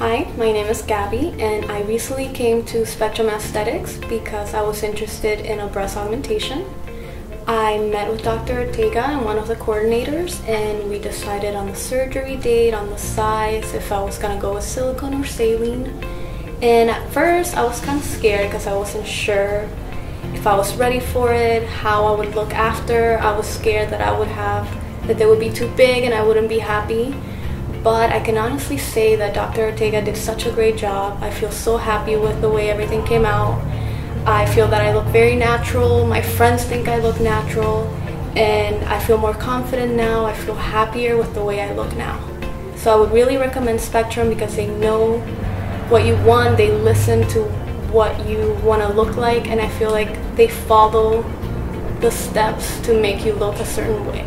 is Gabby, and I recently came to Spectrum Aesthetics because I was interested in a breast augmentation. I met with Dr. Ortega and one of the coordinators, and we decided on the surgery date, on the size, if I was gonna go with silicone or saline. And at first, I was kind of scared because I wasn't sure if I was ready for it, how I would look after. I was scared that I would have, that they would be too big and I wouldn't be happy. But I can honestly say that Dr. Ortega did such a great job. I feel so happy with the way everything came out. I feel that I look very natural. My friends think I look natural. And I feel more confident now. I feel happier with the way I look now. So I would really recommend Spectrum because they know what you want, they listen to what you want to look like, and I feel like they follow the steps to make you look a certain way.